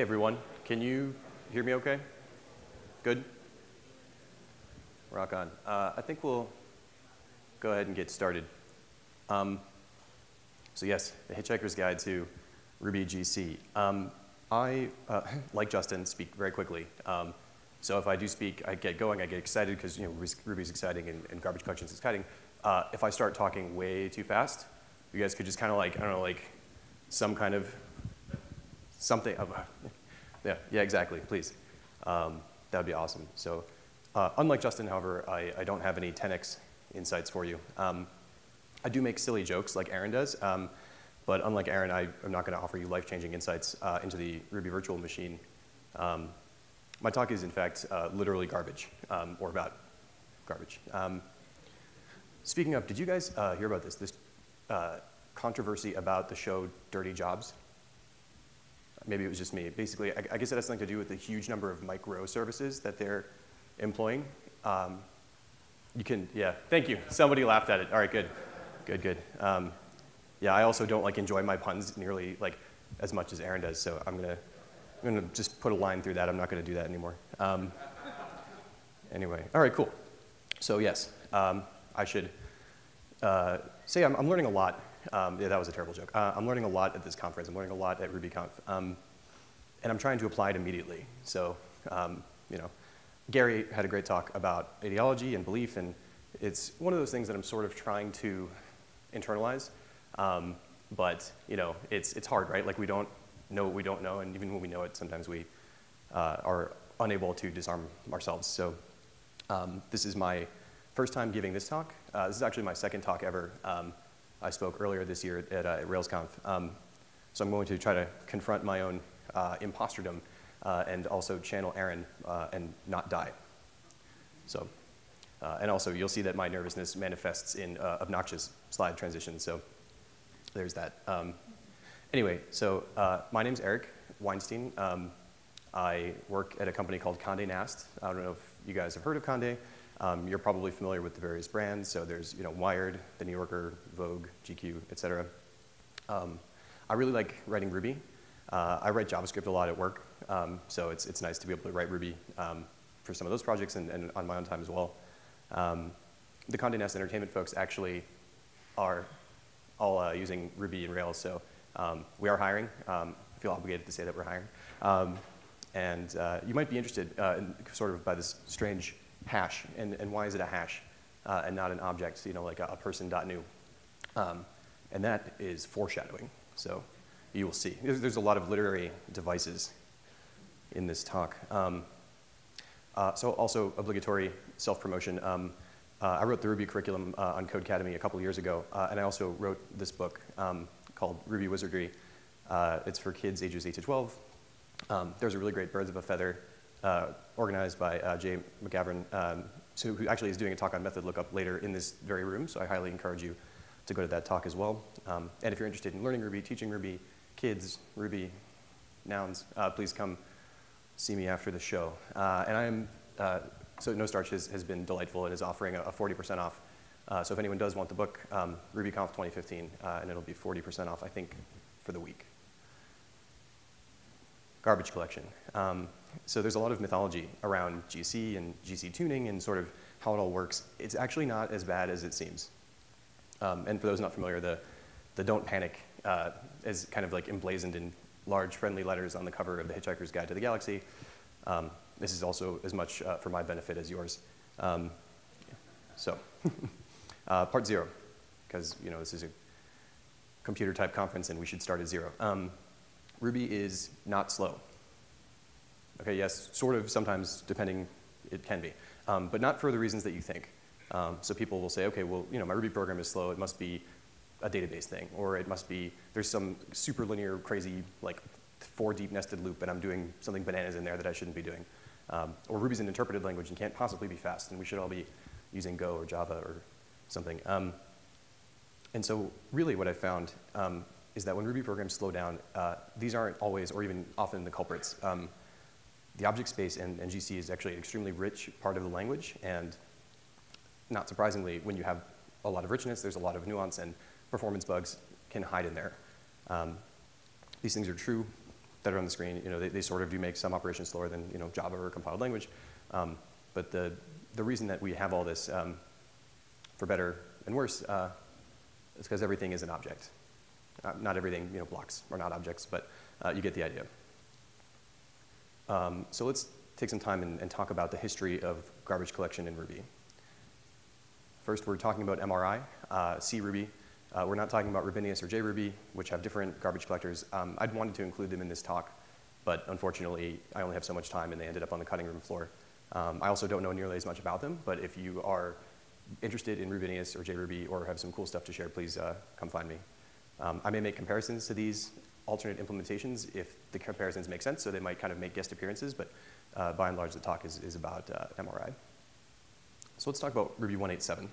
Hey everyone, can you hear me okay? Good? Rock on. Uh, I think we'll go ahead and get started. Um, so yes, the Hitchhiker's Guide to Ruby GC. Um, I, uh, like Justin, speak very quickly. Um, so if I do speak, I get going, I get excited because you know, Ruby's exciting and, and garbage collection is exciting. Uh, if I start talking way too fast, you guys could just kind of like, I don't know, like some kind of something. Of, yeah, yeah, exactly, please. Um, that would be awesome. So uh, unlike Justin, however, I, I, don't have any 10x insights for you. Um, I do make silly jokes like Aaron does, um, but unlike Aaron, I, am not going to offer you life-changing insights uh, into the Ruby virtual machine. Um, my talk is, in fact, uh, literally garbage, um, or about garbage. Um, speaking of, did you guys uh, hear about this? This uh, controversy about the show Dirty Jobs? Maybe it was just me. Basically, I, I, guess it has something to do with the huge number of microservices that they're employing. Um, you can, yeah, thank you. Somebody laughed at it. All right, good, good, good. Um, yeah, I also don't like enjoy my puns nearly like as much as Aaron does, so I'm gonna, I'm gonna just put a line through that. I'm not gonna do that anymore. Um, anyway, all right, cool. So yes, um, I should uh, say I'm, I'm learning a lot um, yeah, that was a terrible joke. Uh, I'm learning a lot at this conference. I'm learning a lot at RubyConf. Um, and I'm trying to apply it immediately. So, um, you know, Gary had a great talk about ideology and belief, and it's one of those things that I'm sort of trying to internalize. Um, but, you know, it's, it's hard, right? Like, we don't know what we don't know, and even when we know it, sometimes we uh, are unable to disarm ourselves. So, um, this is my first time giving this talk. Uh, this is actually my second talk ever. Um, I spoke earlier this year at uh, RailsConf. Um, so I'm going to try to confront my own uh, imposterdom uh, and also channel Aaron and not die. So, and also you'll see that my nervousness manifests in obnoxious slide transitions. So there's that. Um, anyway, so my name's Eric Weinstein. Um, I work at a company called Condé Nast. I don't know if you guys have heard of Condé. Um, you're probably familiar with the various brands. So there's you know, Wired, The New Yorker, Vogue, GQ, et cetera. Um, I really like writing Ruby. Uh, I write JavaScript a lot at work, um, so it's, it's nice to be able to write Ruby um, for some of those projects and, and, on my own time as well. Um, the Condé Nast Entertainment folks actually are all uh, using Ruby and Rails, so um, we are hiring. I feel obligated to say that we're hiring. and uh, you might be interested uh, in sort of by this strange hash, and, and why is it a hash uh, and not an object, you know, like a, a person.new? Um, and that is foreshadowing. So you will see. There's, there's a lot of literary devices in this talk. Um, uh, so also obligatory self-promotion. Um, uh, I wrote the Ruby curriculum uh, on Codecademy a couple years ago, uh, and I also wrote this book um, called Ruby Wizardry. Uh, it's for kids ages 8 to 12. Um, there's a really great Birds of a Feather uh, organized by uh, Jay McGavren, um, so who actually is doing a talk on method lookup later in this very room, so I highly encourage you to go to that talk as well. Um, and if you're interested in learning Ruby, teaching Ruby, kids, Ruby, nouns, uh, please come see me after the show. Uh, and I am, uh, so No Starch has, has, been delightful and is offering a 40% off. Uh, so if anyone does want the book, um, RubyConf 2015, and it'll be 40% off, I think, for the week. Garbage collection. Um, so there's a lot of mythology around GC and GC tuning and sort of how it all works. It's actually not as bad as it seems. Um, and for those not familiar, the, the don't panic uh, is kind of like emblazoned in large friendly letters on the cover of the Hitchhiker's Guide to the Galaxy. Um, this is also as much uh, for my benefit as yours. Um, so, uh, part zero, because you know this is a computer type conference and we should start at zero. Ruby is not slow. Okay, yes, sort of, sometimes, depending, it can be. Um, but not for the reasons that you think. Um, so people will say, okay, well, you know, my Ruby program is slow, it must be a database thing, or it must be, there's some super linear, crazy, like, four deep nested loop, and I'm doing something bananas in there that I shouldn't be doing. Um, or Ruby's an interpreted language and can't possibly be fast, and we should all be using Go or Java or something. Um, and so really what I found um, is that when Ruby programs slow down, uh, these aren't always, or even often, the culprits. Um, the object space in, in GC is actually an extremely rich part of the language, and not surprisingly, when you have a lot of richness, there's a lot of nuance, and performance bugs can hide in there. Um, these things are true that are on the screen, you know, they, they sort of do make some operations slower than you know, Java or compiled language. Um, but the, the reason that we have all this, um, for better and worse, uh, is because everything is an object. Uh, not everything, you know, blocks are not objects, but uh, you get the idea. Um, so let's take some time and, and, talk about the history of garbage collection in Ruby. First, we're talking about MRI, uh, C Ruby. Uh, we're not talking about Rubinius or JRuby, which have different garbage collectors. Um, I'd wanted to include them in this talk, but unfortunately, I only have so much time and they ended up on the cutting room floor. Um, I also don't know nearly as much about them, but if you are interested in Rubinius or JRuby or have some cool stuff to share, please uh, come find me. Um, I may make comparisons to these alternate implementations if the comparisons make sense, so they might kind of make guest appearances, but uh, by and large the talk is, is about uh, MRI. So let's talk about Ruby 187.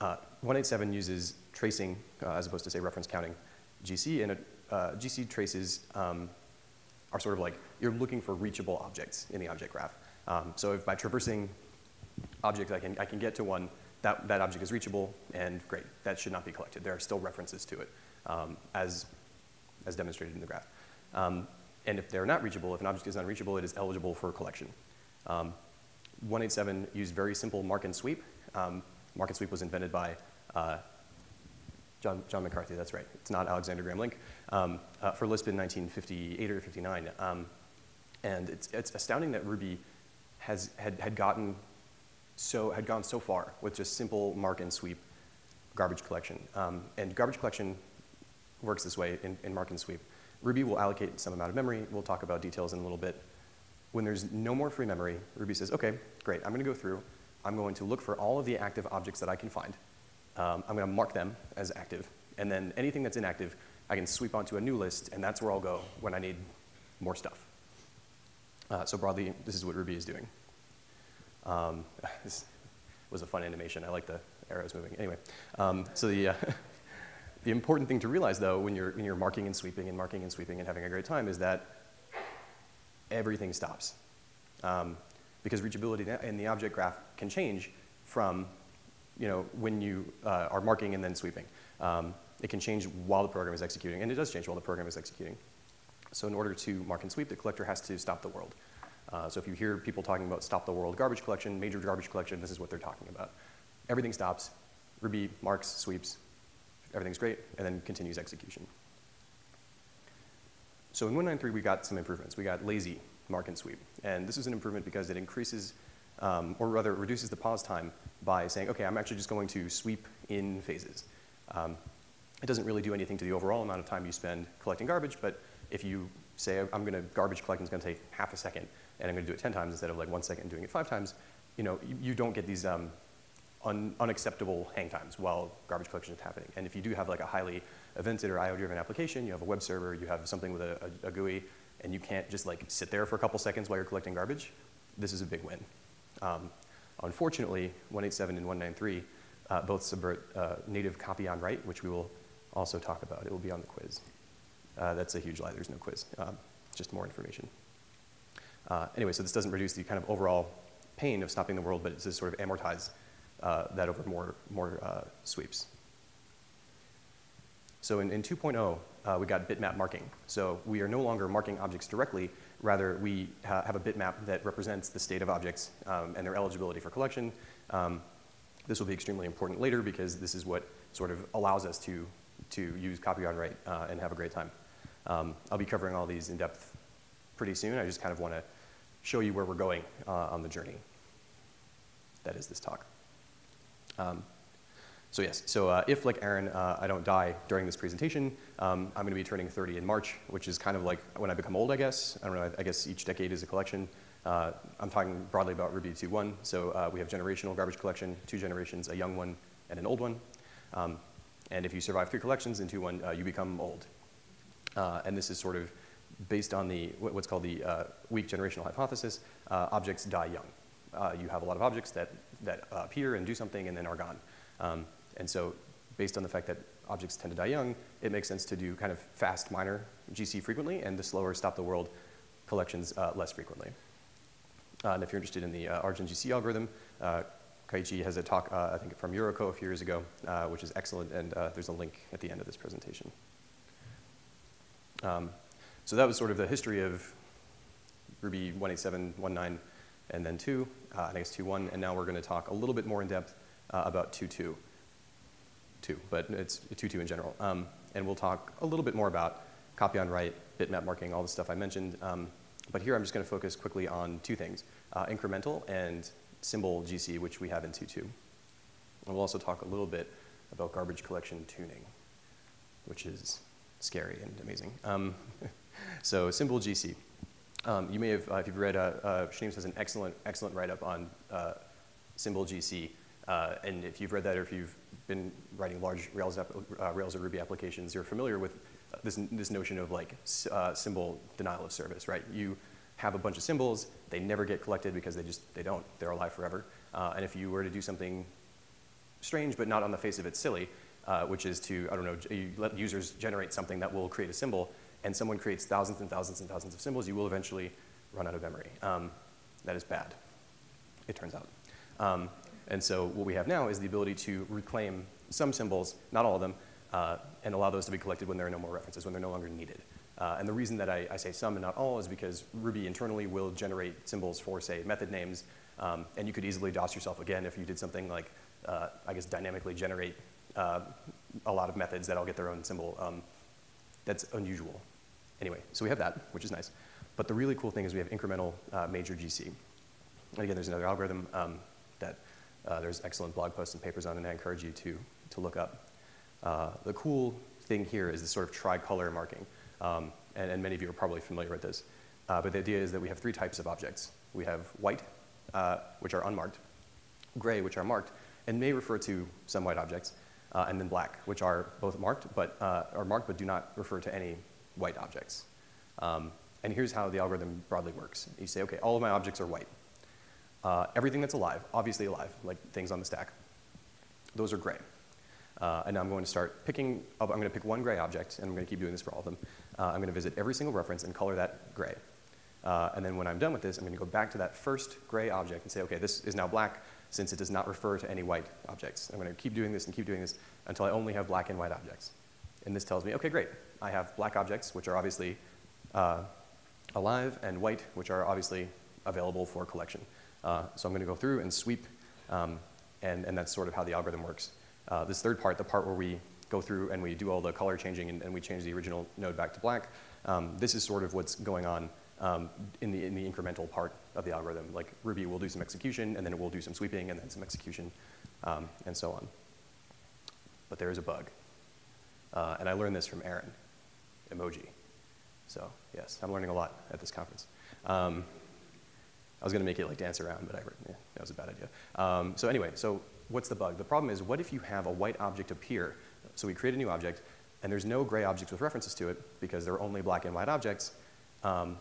Uh, 187 uses tracing, uh, as opposed to say reference counting, GC, and uh, GC traces um, are sort of like, you're looking for reachable objects in the object graph. Um, so if by traversing objects I can, I can get to one, that, that object is reachable, and great, that should not be collected. There are still references to it, um, as, as demonstrated in the graph. Um, and if they're not reachable, if an object is unreachable, it is eligible for collection. Um, 187 used very simple mark and sweep. Um, mark and sweep was invented by uh, John, John, McCarthy, that's right. It's not Alexander Graham Link, um, uh, for Lisp in 1958 or 59. Um, and it's, it's astounding that Ruby has, had, had gotten so, had gone so far with just simple mark and sweep garbage collection. Um, and garbage collection works this way in, in mark and sweep. Ruby will allocate some amount of memory. We'll talk about details in a little bit. When there's no more free memory, Ruby says, okay, great, I'm gonna go through. I'm going to look for all of the active objects that I can find. Um, I'm gonna mark them as active. And then anything that's inactive, I can sweep onto a new list, and that's where I'll go when I need more stuff. Uh, so broadly, this is what Ruby is doing. Um, this was a fun animation. I like the arrows moving. Anyway, um, so the, uh, the important thing to realize, though, when you're, when you're marking and sweeping and marking and sweeping and having a great time is that everything stops. Um, because reachability in the object graph can change from you know, when you uh, are marking and then sweeping. Um, it can change while the program is executing, and it does change while the program is executing. So in order to mark and sweep, the collector has to stop the world. Uh, so if you hear people talking about stop the world garbage collection, major garbage collection, this is what they're talking about. Everything stops, Ruby marks, sweeps, everything's great, and then continues execution. So in 193, we got some improvements. We got lazy mark and sweep. And this is an improvement because it increases, um, or rather reduces the pause time by saying, okay, I'm actually just going to sweep in phases. Um, it doesn't really do anything to the overall amount of time you spend collecting garbage, but if you say, I'm gonna, garbage collecting is gonna take half a second, and I'm going to do it 10 times instead of like one second doing it five times, you know, you, you don't get these um, un, unacceptable hang times while garbage collection is happening. And if you do have like a highly evented or IO-driven application, you have a web server, you have something with a, a, a, GUI, and you can't just like sit there for a couple seconds while you're collecting garbage, this is a big win. Um, unfortunately, 187 and 193 uh, both subvert uh, native copy on write, which we will also talk about. It will be on the quiz. Uh, that's a huge lie, there's no quiz, um, just more information. Uh, anyway, so this doesn't reduce the kind of overall pain of stopping the world, but it just sort of amortize uh, that over more, more uh, sweeps. So in, in 2.0, uh, we got bitmap marking. So we are no longer marking objects directly, rather we ha have a bitmap that represents the state of objects um, and their eligibility for collection. Um, this will be extremely important later because this is what sort of allows us to, to use copy on write uh, and have a great time. Um, I'll be covering all these in depth pretty soon. I just kind of want to show you where we're going uh, on the journey. That is this talk. Um, so yes, so uh, if, like Aaron, uh, I don't die during this presentation, um, I'm going to be turning 30 in March, which is kind of like when I become old, I guess. I don't know, I, guess each decade is a collection. Uh, I'm talking broadly about Ruby 2.1, so uh, we have generational garbage collection, two generations, a young one and an old one. Um, and if you survive three collections in 2.1, uh, you become old. Uh, and this is sort of based on the, what's called the uh, weak generational hypothesis, uh, objects die young. Uh, you have a lot of objects that, that appear and do something and then are gone. Um, and so based on the fact that objects tend to die young, it makes sense to do kind of fast minor GC frequently and the slower stop the world collections uh, less frequently. Uh, and if you're interested in the uh, RGenGC algorithm, Koichi has a talk, I think from EuRuKo a few years ago, which is excellent, and there's a link at the end of this presentation. Um, so that was sort of the history of Ruby 187, 1.9, and then 2, uh, and I guess 2.1, and now we're going to talk a little bit more in depth uh, about 2.2. 2, but it's 2.2 in general. Um, and we'll talk a little bit more about copy on write, bitmap marking, all the stuff I mentioned. Um, but here I'm just going to focus quickly on two things, uh, incremental and symbol GC, which we have in 2.2. And we'll also talk a little bit about garbage collection tuning, which is scary and amazing. Um, so symbol GC. Um, you may have, uh, if you've read, uh, uh, has an excellent, excellent write-up on uh, symbol GC. Uh, and if you've read that or if you've been writing large Rails, uh, Rails or Ruby applications, you're familiar with this, this notion of like uh, symbol denial of service, right? You have a bunch of symbols, they never get collected because they just, they don't, they're alive forever. and if you were to do something strange but not on the face of it silly, which is to, I don't know, you let users generate something that will create a symbol, and someone creates thousands and thousands and thousands of symbols, you will eventually run out of memory. Um, that is bad, it turns out. Um, and so what we have now is the ability to reclaim some symbols, not all of them, uh, and allow those to be collected when there are no more references, when they're no longer needed. Uh, and the reason that I, I, say some and not all is because Ruby internally will generate symbols for, say, method names, um, and you could easily DOS yourself again if you did something like, uh, I guess, dynamically generate uh, a lot of methods that all get their own symbol. Um, that's unusual. Anyway, so we have that, which is nice. But the really cool thing is we have incremental uh, major GC. And again, there's another algorithm um, that uh, there's excellent blog posts and papers on, and I encourage you to, to look up. Uh, the cool thing here is this sort of tricolor marking. Um, and, and, many of you are probably familiar with this. Uh, but the idea is that we have three types of objects. We have white, uh, which are unmarked, gray, which are marked, and may refer to some white objects, uh, and then black, which are both marked but are marked but do not refer to any white objects. Um, and here's how the algorithm broadly works. You say, okay, all of my objects are white. Uh, everything that's alive, obviously alive, like things on the stack, those are gray. Uh, and now I'm going to start picking, I'm going to pick one gray object, and I'm going to keep doing this for all of them. Uh, I'm going to visit every single reference and color that gray. Uh, and then when I'm done with this, I'm going to go back to that first gray object and say, okay, this is now black since it does not refer to any white objects. I'm going to keep doing this and keep doing this until I only have black and white objects. And this tells me, okay, great. I have black objects, which are obviously uh, alive, and white, which are obviously available for collection. Uh, so I'm going to go through and sweep, um, and, and that's sort of how the algorithm works. Uh, this third part, the part where we go through and we do all the color changing and, and we change the original node back to black, um, this is sort of what's going on um, in, the, in the incremental part of the algorithm. Like Ruby will do some execution, and then it will do some sweeping, and then some execution, um, and so on. But there is a bug. Uh, and I learned this from Aaron, emoji. So yes, I'm learning a lot at this conference. Um, I was going to make it like dance around, but I, yeah, that was a bad idea. Um, so anyway, so what's the bug? The problem is, what if you have a white object appear? So we create a new object, and there's no gray objects with references to it because there are only black and white objects. Um,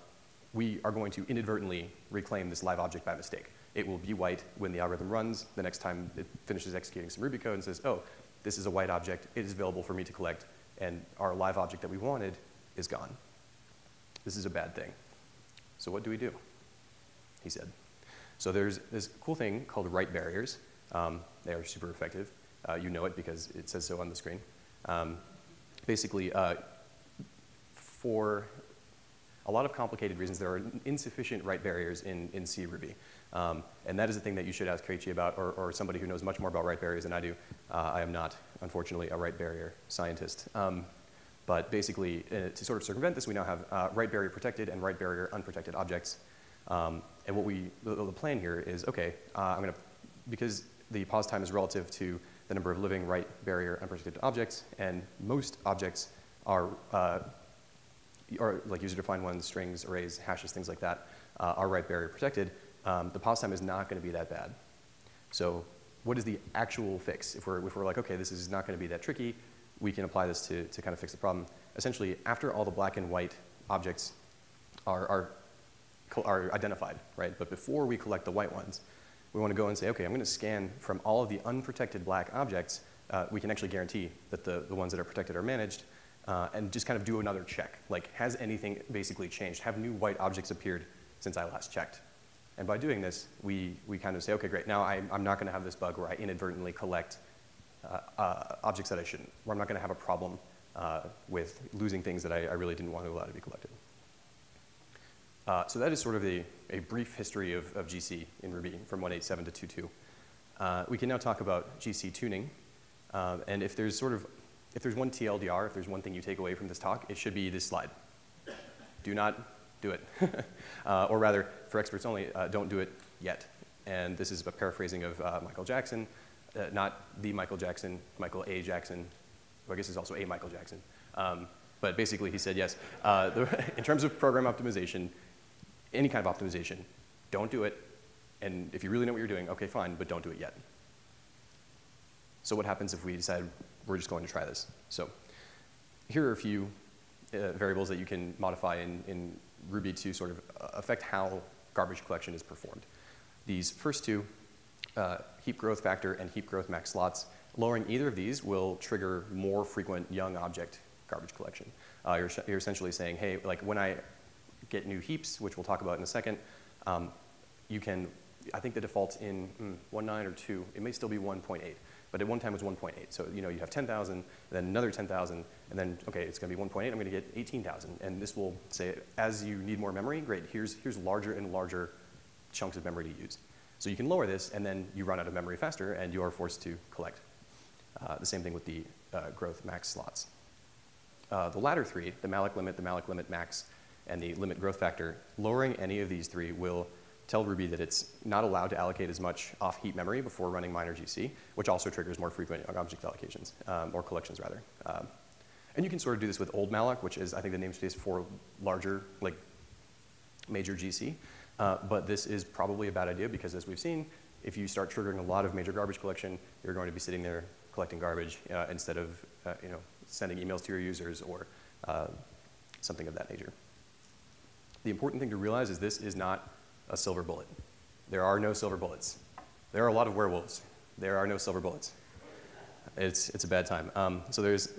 we are going to inadvertently reclaim this live object by mistake. It will be white when the algorithm runs. The next time it finishes executing some Ruby code and says, oh, this is a white object. It is available for me to collect. And our live object that we wanted is gone. This is a bad thing. So what do we do? He said. So there's this cool thing called write barriers. Um, they are super effective. Uh, you know it because it says so on the screen. Um, basically, uh, for a lot of complicated reasons, there are insufficient write barriers in, in C Ruby. Um, and that is the thing that you should ask Koichi about, or, or, somebody who knows much more about write barriers than I do. Uh, I am not, unfortunately, a write barrier scientist. Um, but basically, uh, to sort of circumvent this, we now have uh, write barrier protected and write barrier unprotected objects. Um, and what we, the, the, plan here is, okay, uh, I'm to, because the pause time is relative to the number of living write barrier unprotected objects, and most objects are uh, or like user-defined ones, strings, arrays, hashes, things like that, uh, are write barrier protected, um, the pause time is not going to be that bad. So what is the actual fix? If we're, if we're like, okay, this is not going to be that tricky, we can apply this to, to kind of fix the problem. Essentially, after all the black and white objects are, are, are identified, right? But before we collect the white ones, we want to go and say, okay, I'm going to scan from all of the unprotected black objects. Uh, we can actually guarantee that the, the ones that are protected are managed uh, and just kind of do another check. Like, has anything basically changed? Have new white objects appeared since I last checked? And by doing this, we, we kind of say, okay, great, now I, I'm not going to have this bug where I inadvertently collect uh, uh, objects that I shouldn't, where I'm not going to have a problem uh, with losing things that I, I, really didn't want to allow to be collected. Uh, so that is sort of a, a brief history of, of GC in Ruby from 187 to 2.2. Uh, we can now talk about GC tuning. Uh, and if there's sort of, if there's one TLDR, if there's one thing you take away from this talk, it should be this slide. Do not do it. uh, or rather, for experts only, uh, don't do it yet. And this is a paraphrasing of uh, Michael Jackson, uh, not the Michael Jackson, Michael A. Jackson, who I guess is also a Michael Jackson. Um, but basically, he said yes. Uh, the, in terms of program optimization, any kind of optimization, don't do it. And if you really know what you're doing, okay, fine, but don't do it yet. So what happens if we decide we're just going to try this? So here are a few uh, variables that you can modify in, in Ruby to sort of uh, affect how garbage collection is performed. These first two, uh, heap growth factor and heap growth max slots, lowering either of these will trigger more frequent young object garbage collection. Uh, you're, you're, essentially saying, hey, like when I get new heaps, which we'll talk about in a second, um, you can, I think the default in mm, 1.9 or 2, it may still be 1.8, but at one time it was 1.8. So you know you have 10,000, then another 10,000, and then okay, it's going to be 1.8. I'm going to get 18,000, and this will say as you need more memory, great. Here's here's larger and larger chunks of memory to use. So you can lower this, and then you run out of memory faster, and you are forced to collect. Uh, the same thing with the uh, growth max slots. Uh, the latter three, the malloc limit, the malloc limit max, and the limit growth factor, lowering any of these three will tell Ruby that it's not allowed to allocate as much off-heap memory before running minor GC, which also triggers more frequent object allocations, um, or collections rather. Um, and you can sort of do this with old malloc, which is, I think, the namespace for larger, like, major GC. Uh, but this is probably a bad idea because, as we've seen, if you start triggering a lot of major garbage collection, you're going to be sitting there collecting garbage uh, instead of, uh, you know, sending emails to your users or uh, something of that nature. The important thing to realize is this is not a silver bullet. There are no silver bullets. There are a lot of werewolves. There are no silver bullets. It's, it's a bad time. Um, so there's,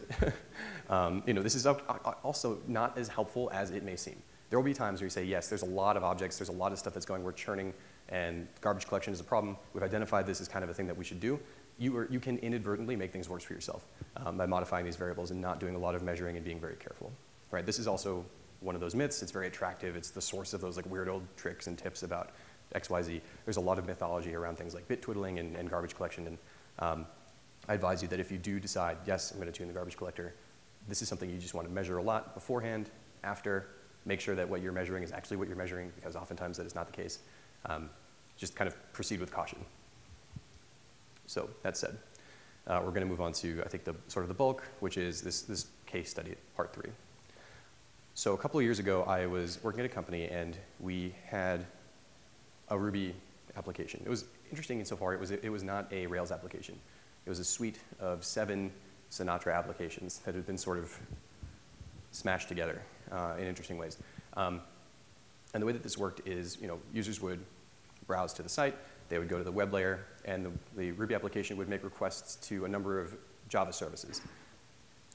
um, you know, this is also not as helpful as it may seem. There will be times where you say, yes, there's a lot of objects, there's a lot of stuff that's going, we're churning, and garbage collection is a problem. We've identified this as kind of a thing that we should do. You, are, you can inadvertently make things worse for yourself um, by modifying these variables and not doing a lot of measuring and being very careful. Right? This is also one of those myths. It's very attractive. It's the source of those like weird old tricks and tips about XYZ. There's a lot of mythology around things like bit twiddling and, and garbage collection. And um, I advise you that if you do decide, yes, I'm going to tune the garbage collector, this is something you just want to measure a lot beforehand, after, make sure that what you're measuring is actually what you're measuring, because oftentimes that is not the case. Um, just kind of proceed with caution. So that said, uh, we're going to move on to, I think, the sort of the bulk, which is this, this case study, part three. So a couple of years ago, I was working at a company, and we had a Ruby application. It was interesting insofar it was, it was not a Rails application. It was a suite of seven Sinatra applications that had been sort of smashed together uh, in interesting ways. Um, and the way that this worked is, you know, users would browse to the site, they would go to the web layer, and the, the Ruby application would make requests to a number of Java services.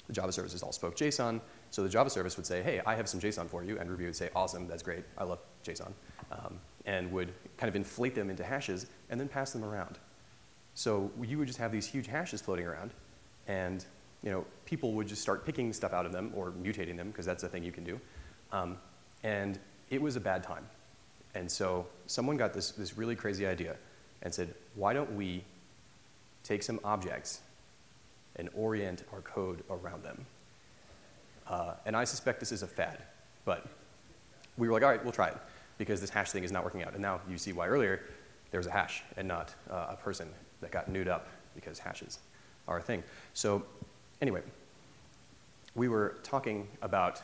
The Java services all spoke JSON, so the Java service would say, hey, I have some JSON for you, and Ruby would say, awesome, that's great, I love JSON, um, and would kind of inflate them into hashes and then pass them around. So you would just have these huge hashes floating around, and you know, people would just start picking stuff out of them or mutating them, because that's a thing you can do. Um, and it was a bad time. And so someone got this, this really crazy idea and said, why don't we take some objects and orient our code around them? Uh, and I suspect this is a fad, but we were like, all right, we'll try it because this hash thing is not working out. And now you see why earlier there was a hash and not uh, a person that got newed up because hashes are a thing. So anyway, we were talking about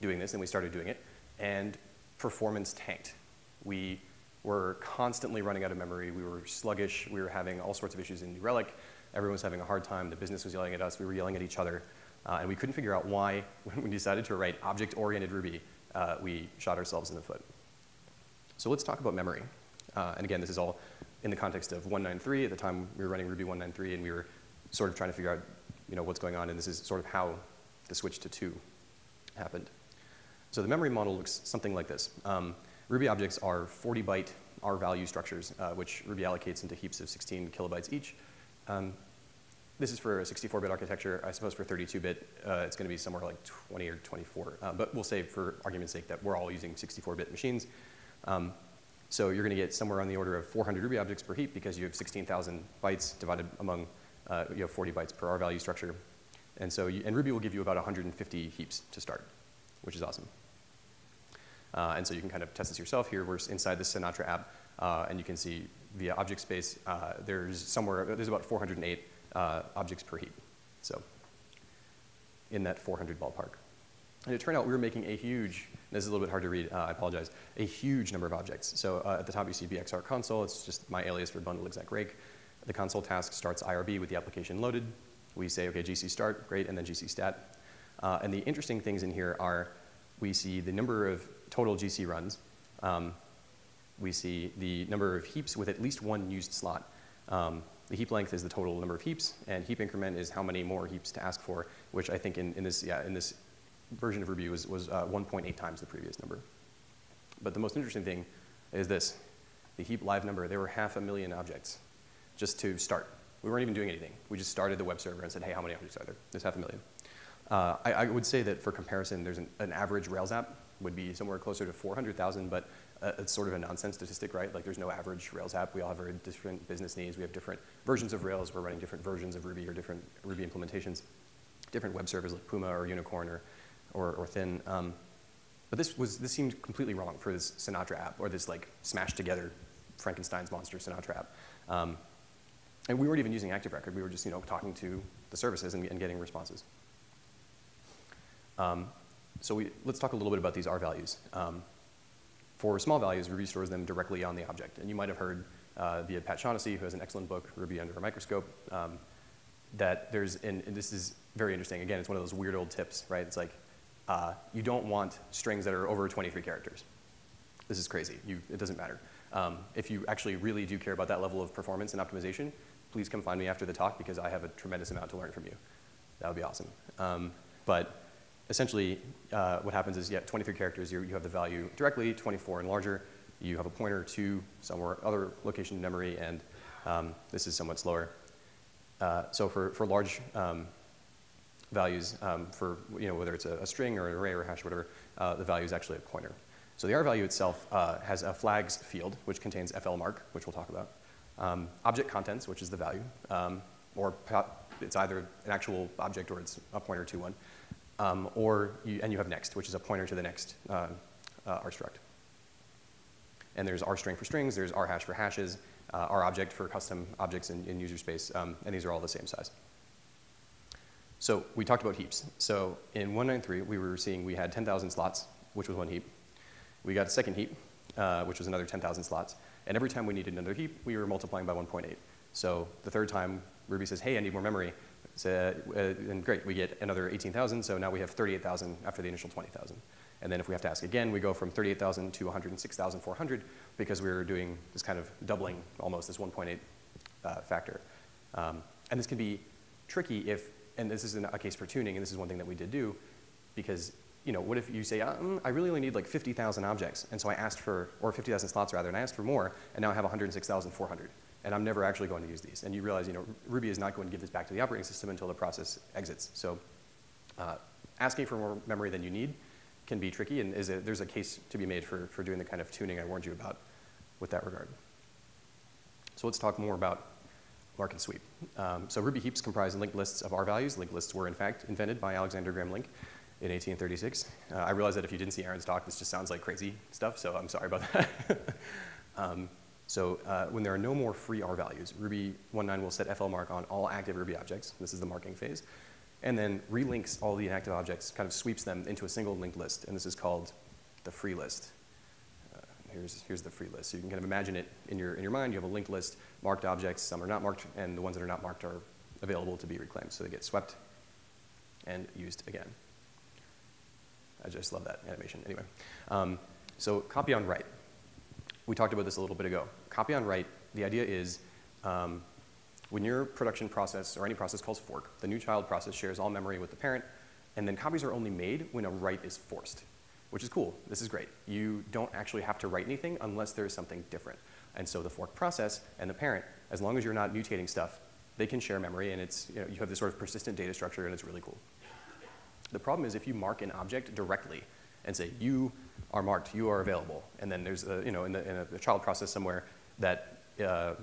doing this and we started doing it and performance tanked. We were constantly running out of memory. We were sluggish. We were having all sorts of issues in New Relic. Everyone was having a hard time. The business was yelling at us. We were yelling at each other. Uh, and we couldn't figure out why, when we decided to write object-oriented Ruby, uh, we shot ourselves in the foot. So let's talk about memory. Uh, and again, this is all in the context of 193. At the time, we were running Ruby 193, and we were sort of trying to figure out you know, what's going on, and this is sort of how the switch to 2 happened. So the memory model looks something like this. Um, Ruby objects are 40 byte R value structures, uh, which Ruby allocates into heaps of 16 kilobytes each. Um, this is for a 64-bit architecture. I suppose for 32-bit, uh, it's going to be somewhere like 20 or 24. Uh, but we'll say, for argument's sake, that we're all using 64-bit machines. Um, so you're going to get somewhere on the order of 400 Ruby objects per heap because you have 16,000 bytes divided among uh, you have 40 bytes per R value structure. And so you, and Ruby will give you about 150 heaps to start, which is awesome. Uh, and so you can kind of test this yourself. Here we're inside the Sinatra app, uh, and you can see via object space, uh, there's somewhere, there's about 408 uh, objects per heap. So in that 400 ballpark. And it turned out we were making a huge, this is a little bit hard to read, uh, I apologize, a huge number of objects. So uh, at the top you see BXR console, it's just my alias for bundle exec rake. The console task starts IRB with the application loaded. We say, okay, GC start, great, and then GC stat. Uh, and the interesting things in here are we see the number of total GC runs. Um, we see the number of heaps with at least one used slot. Um, the heap length is the total number of heaps, and heap increment is how many more heaps to ask for, which I think in, in this, yeah, in this version of Ruby was, was uh, 1.8 times the previous number. But the most interesting thing is this. The heap live number, there were half a million objects just to start. We weren't even doing anything. We just started the web server and said, hey, how many objects are there? There's half a million. Uh, I, I, would say that for comparison, there's an, an, average Rails app would be somewhere closer to 400,000, but uh, it's sort of a nonsense statistic, right? Like there's no average Rails app. We all have very different business needs. We have different versions of Rails. We're running different versions of Ruby or different Ruby implementations, different web servers like Puma or Unicorn or, or, or Thin. Um, but this, was, this seemed completely wrong for this Sinatra app or this like smashed together Frankenstein's monster Sinatra app. Um, and we weren't even using Active Record. We were just you know, talking to the services and, and getting responses. Um, so we, let's talk a little bit about these R values. Um, for small values, Ruby stores them directly on the object. And you might have heard uh, via Pat Shaughnessy, who has an excellent book, Ruby Under a Microscope, um, that there's, and, and, this is very interesting. Again, it's one of those weird old tips, right? It's like, uh, you don't want strings that are over 23 characters. This is crazy. You, it doesn't matter. Um, if you actually really do care about that level of performance and optimization, please come find me after the talk because I have a tremendous amount to learn from you. That would be awesome. Um, but essentially, uh, what happens is, yeah, 23 characters, you, you have the value directly, 24 and larger. You have a pointer to somewhere other location in memory, and um, this is somewhat slower. Uh, so for, for large um, values, um, for you know, whether it's a, a, string or an array or a hash or whatever, uh, the value is actually a pointer. So the R value itself uh, has a flags field, which contains FL mark, which we'll talk about. Um, object contents, which is the value, um, or it's either an actual object or it's a pointer to one. Um, or you, and you have next, which is a pointer to the next uh, uh, rstruct. And there's rstring for strings, there's rhash for hashes, uh, robject for custom objects in, in user space, um, and these are all the same size. So we talked about heaps. So in 193, we were seeing we had 10,000 slots, which was one heap. We got a second heap, uh, which was another 10,000 slots. And every time we needed another heap, we were multiplying by 1.8. So the third time Ruby says, hey, I need more memory, so, uh, and great, we get another 18,000, so now we have 38,000 after the initial 20,000. And then if we have to ask again, we go from 38,000 to 106,400 because we are doing this kind of doubling almost, this 1.8 uh, factor. Um, and this can be tricky if, and this is a case for tuning, and this is one thing that we did do, because you know, what if you say, um, I really only need like 50,000 objects, and so I asked for, or 50,000 slots rather, and I asked for more, and now I have 106,400, and I'm never actually going to use these. And you realize, you know, Ruby is not going to give this back to the operating system until the process exits. So uh, asking for more memory than you need can be tricky, and a, there's a case to be made for, for doing the kind of tuning I warned you about with that regard. So let's talk more about mark and sweep. Um, so Ruby heaps comprise linked lists of R values. Linked lists were in fact invented by Alexander Graham Link in 1836. Uh, I realize that if you didn't see Aaron's talk, this just sounds like crazy stuff, so I'm sorry about that. um, so uh, when there are no more free R values, Ruby 1.9 will set FL mark on all active Ruby objects. This is the marking phase. And then relinks all the inactive objects, kind of sweeps them into a single linked list. And this is called the free list. Uh, here's, here's the free list. So you can kind of imagine it in your, in your mind. You have a linked list, marked objects, some are not marked, and the ones that are not marked are available to be reclaimed. So they get swept and used again. I just love that animation. Anyway, um, so copy on write. We talked about this a little bit ago. Copy on write, the idea is um, when your production process or any process calls fork, the new child process shares all memory with the parent, and then copies are only made when a write is forced, which is cool. This is great. You don't actually have to write anything unless there is something different. And so the fork process and the parent, as long as you're not mutating stuff, they can share memory, and it's, you, know, you have this sort of persistent data structure, and it's really cool. The problem is if you mark an object directly and say, you are marked, you are available, and then there's a, you know, in, the, in a, child process somewhere that uh,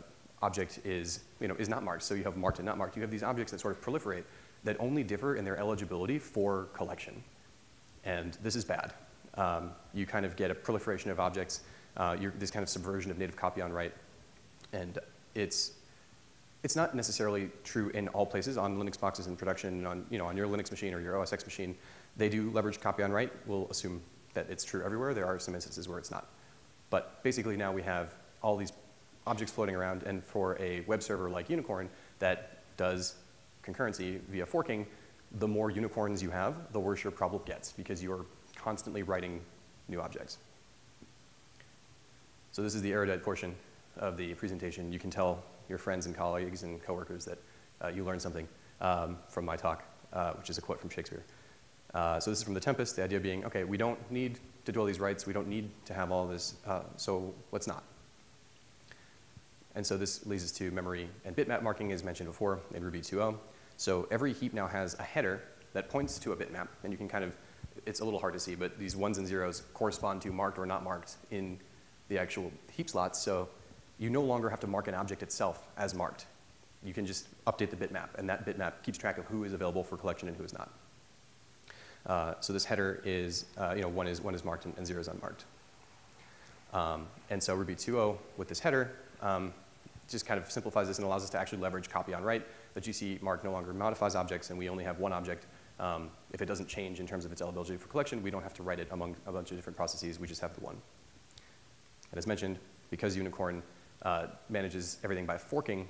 object is, you know, is not marked, so you have marked and not marked. You have these objects that sort of proliferate that only differ in their eligibility for collection. And this is bad. Um, you kind of get a proliferation of objects, uh, this kind of subversion of native copy on write, and it's it's not necessarily true in all places on Linux boxes in production on, you know, on your Linux machine or your OS X machine. They do leverage copy on write. We'll assume that it's true everywhere. There are some instances where it's not. But basically now we have all these objects floating around, and for a web server like Unicorn that does concurrency via forking, the more unicorns you have, the worse your problem gets because you're constantly writing new objects. So this is the erudite portion of the presentation. You can tell your friends and colleagues and coworkers that uh, you learned something um, from my talk, uh, which is a quote from Shakespeare. Uh, so this is from The Tempest, the idea being, okay, we don't need to do all these writes, we don't need to have all this, uh, so let's not. And so this leads us to memory and bitmap marking as mentioned before in Ruby 2.0. So every heap now has a header that points to a bitmap, and you can kind of, it's a little hard to see, but these ones and zeros correspond to marked or not marked in the actual heap slots. So you no longer have to mark an object itself as marked. You can just update the bitmap, and that bitmap keeps track of who is available for collection and who is not. Uh, so this header is, uh, you know, one is, one is marked and, and zero is unmarked. Um, and so Ruby 2.0 with this header um, just kind of simplifies this and allows us to actually leverage copy on write. The GC mark no longer modifies objects, and we only have one object. Um, if it doesn't change in terms of its eligibility for collection, we don't have to write it among a bunch of different processes. We just have the one. And as mentioned, because Unicorn uh, manages everything by forking,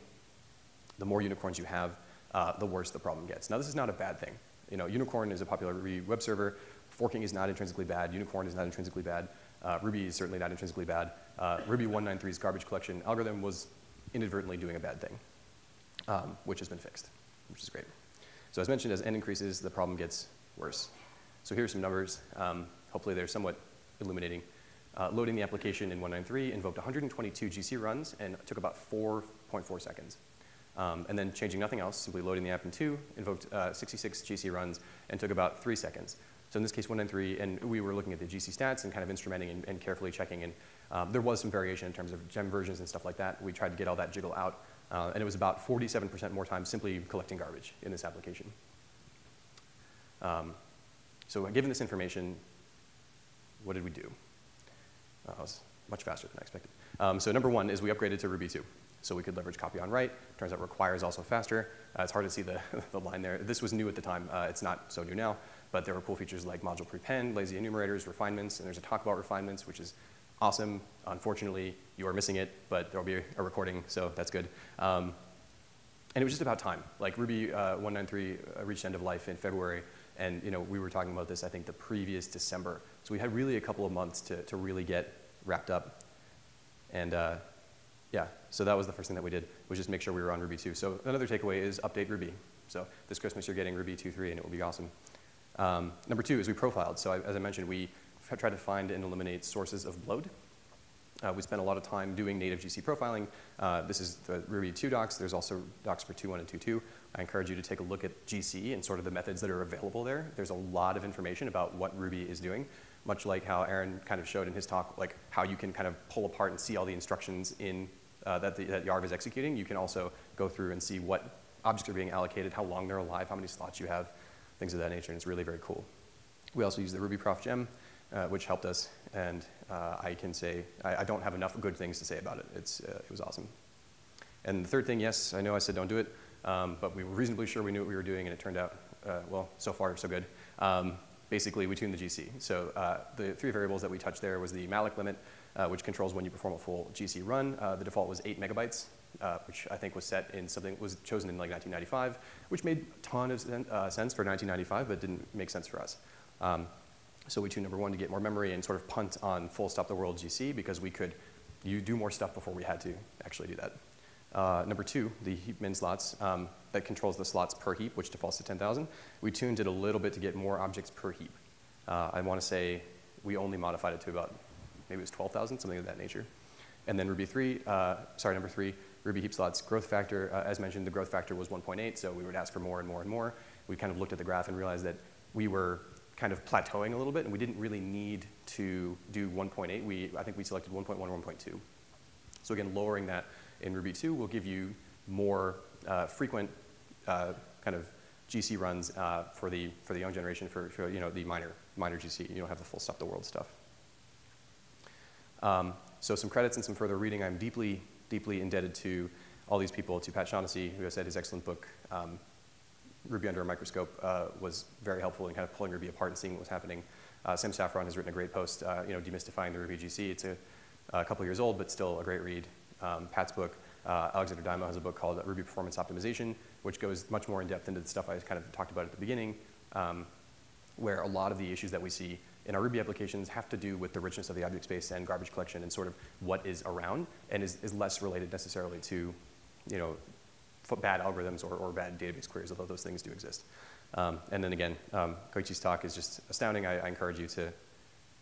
the more unicorns you have, uh, the worse the problem gets. Now, this is not a bad thing. You know, Unicorn is a popular Ruby web server. Forking is not intrinsically bad. Unicorn is not intrinsically bad. Uh, Ruby is certainly not intrinsically bad. Uh, Ruby 193's garbage collection algorithm was inadvertently doing a bad thing, um, which has been fixed, which is great. So as mentioned, as n increases, the problem gets worse. So here are some numbers. Um, hopefully they're somewhat illuminating. Uh, loading the application in 193 invoked 122 GC runs and took about 4.4 seconds. Um, and then changing nothing else, simply loading the app in 2, invoked uh, 66 GC runs and took about 3 seconds. So in this case, 193, and we were looking at the GC stats and kind of instrumenting and, and carefully checking. And um, there was some variation in terms of gem versions and stuff like that. We tried to get all that jiggle out. Uh, and it was about 47% more time simply collecting garbage in this application. Um, so given this information, what did we do? Uh, was much faster than I expected. Um, so number one is we upgraded to Ruby 2. So we could leverage copy on write. Turns out require is also faster. Uh, it's hard to see the, the line there. This was new at the time. Uh, it's not so new now, but there were cool features like module prepend, lazy enumerators, refinements, and there's a talk about refinements, which is awesome. Unfortunately, you are missing it, but there will be a recording, so that's good. Um, and it was just about time. Like Ruby uh, 193 uh, reached end of life in February, and you know we were talking about this I think the previous December. So we had really a couple of months to, to really get wrapped up. And uh, yeah, so that was the first thing that we did, was just make sure we were on Ruby 2. So another takeaway is update Ruby. So this Christmas you're getting Ruby 2.3 and it will be awesome. Um, number two is we profiled. So I, as I mentioned, we tried to find and eliminate sources of bloat. Uh, we spent a lot of time doing native GC profiling. Uh, this is the Ruby 2 docs. There's also docs for 2.1 and 2.2. I encourage you to take a look at GC and sort of the methods that are available there. There's a lot of information about what Ruby is doing much like how Aaron kind of showed in his talk, like how you can kind of pull apart and see all the instructions in, uh, that, the, that Yarv is executing. You can also go through and see what objects are being allocated, how long they're alive, how many slots you have, things of that nature, and it's really very cool. We also use the Ruby Prof gem, uh, which helped us, and uh, I can say, I, I, don't have enough good things to say about it. It's, uh, it was awesome. And the third thing, yes, I know I said don't do it, um, but we were reasonably sure we knew what we were doing, and it turned out, uh, well, so far so good. Um, basically we tuned the GC. So uh, the three variables that we touched there was the malloc limit, uh, which controls when you perform a full GC run. Uh, the default was eight megabytes, uh, which I think was set in something, was chosen in like 1995, which made a ton of sen uh, sense for 1995, but didn't make sense for us. Um, so we tuned number one to get more memory and sort of punt on full stop the world GC because we could you do more stuff before we had to actually do that. Uh, number two, the heap min slots. Um, that controls the slots per heap, which defaults to 10,000. We tuned it a little bit to get more objects per heap. Uh, I want to say we only modified it to about, maybe it was 12,000, something of that nature. And then Ruby 3, uh, sorry, number 3, Ruby heap slots growth factor, uh, as mentioned, the growth factor was 1.8, so we would ask for more and more and more. We kind of looked at the graph and realized that we were kind of plateauing a little bit, and we didn't really need to do 1.8. We, I think we selected 1.1 or 1.2. So again, lowering that in Ruby 2 will give you more uh, frequent uh, kind of GC runs uh, for, the, for the young generation, for, for, you know, the minor, minor GC. You don't have the full stop the world stuff. Um, so some credits and some further reading. I'm deeply, deeply indebted to all these people, to Pat Shaughnessy, who has said his excellent book, um, Ruby Under a Microscope, uh, was very helpful in kind of pulling Ruby apart and seeing what was happening. Uh, Sam Saffron has written a great post, uh, you know, demystifying the Ruby GC. It's a, a couple years old, but still a great read. Um, Pat's book, uh, Alexander Dymo has a book called Ruby Performance Optimization, which goes much more in depth into the stuff I kind of talked about at the beginning, um, where a lot of the issues that we see in our Ruby applications have to do with the richness of the object space and garbage collection and sort of what is around and is, is less related necessarily to, you know, bad algorithms or, or bad database queries, although those things do exist. Um, and then again, um, Koichi's talk is just astounding. I, I, encourage you to,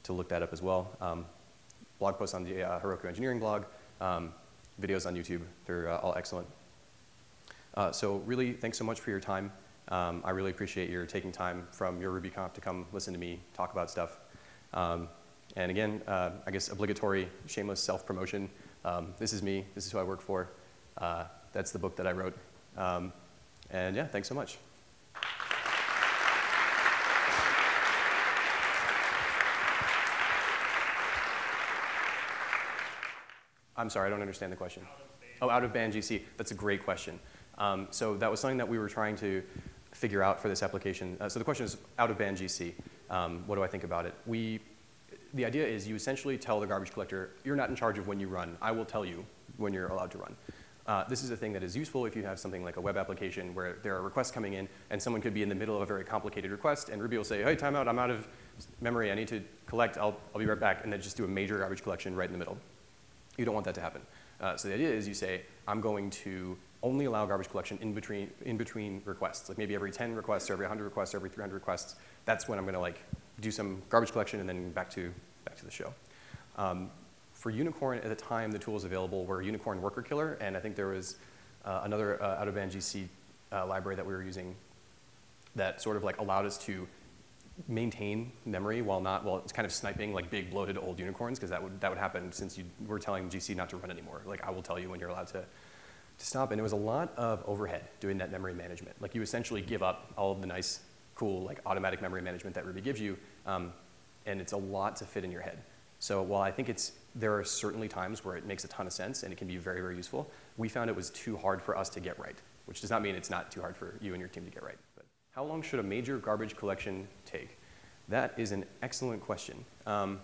to look that up as well. Um, blog posts on the uh, Heroku Engineering blog, um, videos on YouTube, they're uh, all excellent. Uh, so really, thanks so much for your time. Um, I really appreciate your taking time from your RubyConf to come listen to me talk about stuff. Um, and again, uh, I guess obligatory, shameless self-promotion. Um, this is me. This is who I work for. Uh, that's the book that I wrote. Um, and yeah, thanks so much. I'm sorry, I don't understand the question. oh, out of band GC. That's a great question. Um, so that was something that we were trying to figure out for this application. Uh, so the question is out of band GC. Um, what do I think about it? We, the idea is you essentially tell the garbage collector, you're not in charge of when you run. I will tell you when you're allowed to run. Uh, this is a thing that is useful if you have something like a web application where there are requests coming in and someone could be in the middle of a very complicated request and Ruby will say, hey, timeout, I'm out of memory, I need to collect, I'll, I'll be right back, and then just do a major garbage collection right in the middle. You don't want that to happen. Uh, so the idea is you say, I'm going to only allow garbage collection in between, in between requests, like maybe every 10 requests or every 100 requests or every 300 requests. That's when I'm going to like do some garbage collection and then back to, back to the show. Um, for Unicorn at the time, the tools available were Unicorn Worker Killer, and I think there was uh, another uh, out-of-band GC uh, library that we were using that sort of like allowed us to maintain memory while not, well, it's kind of sniping like big bloated old unicorns because that would, that would happen since you were telling GC not to run anymore. Like I will tell you when you're allowed to to stop. And it was a lot of overhead doing that memory management. Like you essentially give up all of the nice, cool, like automatic memory management that Ruby gives you, um, and it's a lot to fit in your head. So while I think it's, there are certainly times where it makes a ton of sense and it can be very, very useful, we found it was too hard for us to get right, which does not mean it's not too hard for you and your team to get right. But how long should a major garbage collection take? That is an excellent question. Um,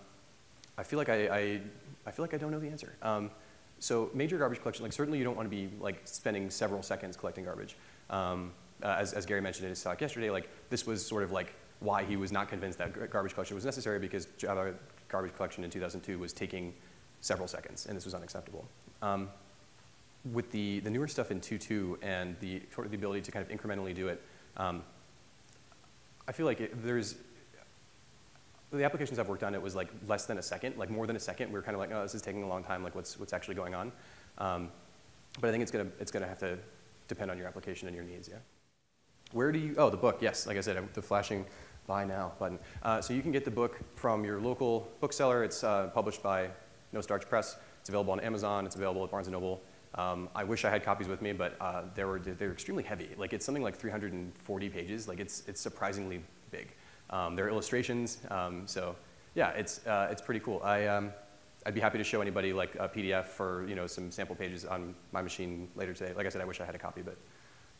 I feel like I, I, I, feel like I don't know the answer. Um, so major garbage collection, like certainly you don't want to be like spending several seconds collecting garbage. Um, uh, as, as, Gary mentioned in his talk yesterday, like this was sort of like why he was not convinced that garbage collection was necessary because Java garbage collection in 2002 was taking several seconds, and this was unacceptable. Um, with the, the newer stuff in 2.2 and the sort of the ability to kind of incrementally do it, um, I feel like it, there's the applications I've worked on, it was like less than a second, like more than a second. We were kind of like, oh, this is taking a long time. Like, what's what's actually going on? Um, but I think it's gonna it's gonna have to depend on your application and your needs. Yeah. Where do you? Oh, the book. Yes, like I said, the flashing buy now button. Uh, so you can get the book from your local bookseller. It's uh, published by No Starch Press. It's available on Amazon. It's available at Barnes and Noble. Um, I wish I had copies with me, but uh, they were they're extremely heavy. Like it's something like 340 pages. Like it's it's surprisingly big. Um, there are illustrations, um, so yeah, it's, uh, it's pretty cool. I, um, I'd be happy to show anybody like a PDF or you know, some sample pages on my machine later today. Like I said, I wish I had a copy, but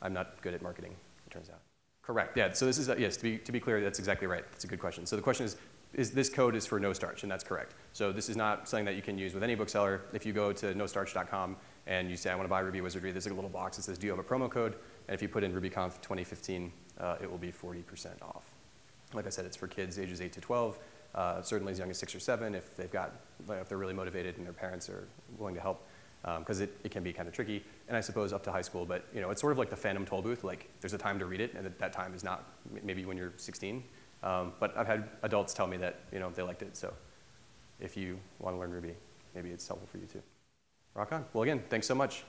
I'm not good at marketing, it turns out. Correct, yeah, so this is, uh, yes, to be, to be clear, that's exactly right. That's a good question. So the question is, is this code is for no starch, and that's correct. So this is not something that you can use with any bookseller. If you go to nostarch.com and you say, I want to buy Ruby Wizardry, there's a little box that says, do you have a promo code? And if you put in RubyConf 2015, uh, it will be 40% off. Like I said, it's for kids ages 8 to 12, uh, certainly as young as 6 or 7 if they've got, if they're really motivated and their parents are willing to help, because um, it, it can be kind of tricky. And I suppose up to high school, but you know, it's sort of like the Phantom toll booth, like there's a time to read it, and that, that time is not maybe when you're 16. Um, but I've had adults tell me that you know, they liked it, so if you want to learn Ruby, maybe it's helpful for you too. Rock on. Well, again, thanks so much.